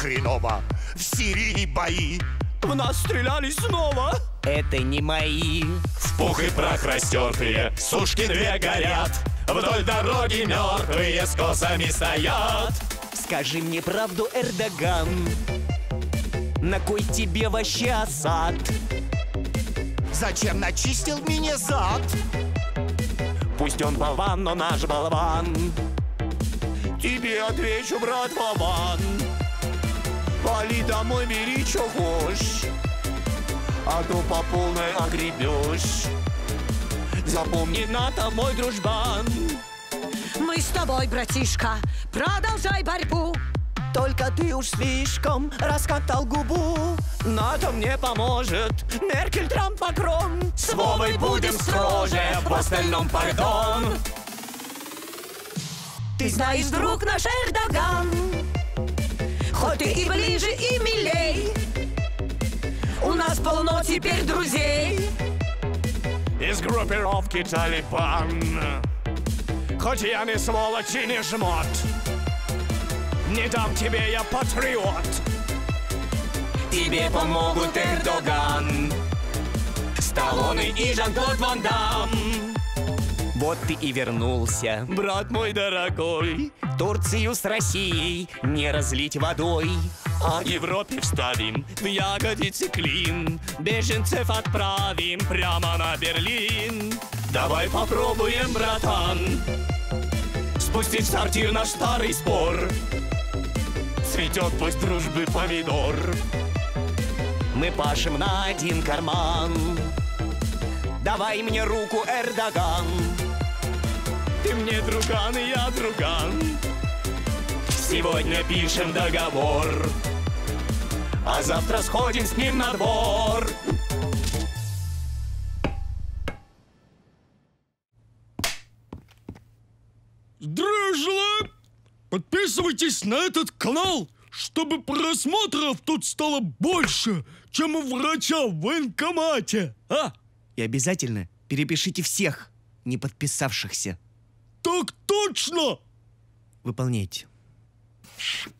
хреново. В Сирии бои. В нас стреляли снова. Это не мои. В пух и прах растертые Сушки две горят. Вдоль дороги мертвые с косами стоят. Скажи мне правду, Эрдоган. На кой тебе вообще осад? Зачем начистил мне зад? Пусть он болван, но наш болван. Тебе отвечу, брат Вован Вали домой, бери, что хочешь А то по полной огребешь. Запомни, НАТО мой дружбан. Мы с тобой, братишка, продолжай борьбу. Только ты уж слишком раскатал губу. НАТО мне поможет Меркель, Трамп, Макрон. С Вовой будем строже В остальном пардон. Ты знаешь, друг наш Эрдоган Хоть ты и ближе, и милей. У нас полно теперь друзей. Из группировки Талибан. Хоть я не сволочь и не жмот Не дам тебе я патриот. Тебе помогут Эрдоган Сталлоне и Жан-Клод Ван Дам Вот ты и вернулся Брат мой дорогой. Турцию с Россией не разлить водой. А Европе вставим в ягодицы клин Беженцев отправим прямо на Берлин. Давай попробуем, братан Спустить в сортир наш старый спор. Цветет пусть дружбы помидор. Мы пашем на один карман. Давай мне руку, Эрдоган Ты мне друган, и я друган Сегодня пишем договор А завтра сходим с ним на двор желаю! Подписывайтесь на этот канал, чтобы просмотров тут стало больше, чем у врача в военкомате, а? И обязательно перепишите всех не подписавшихся Так точно! Выполняйте Ш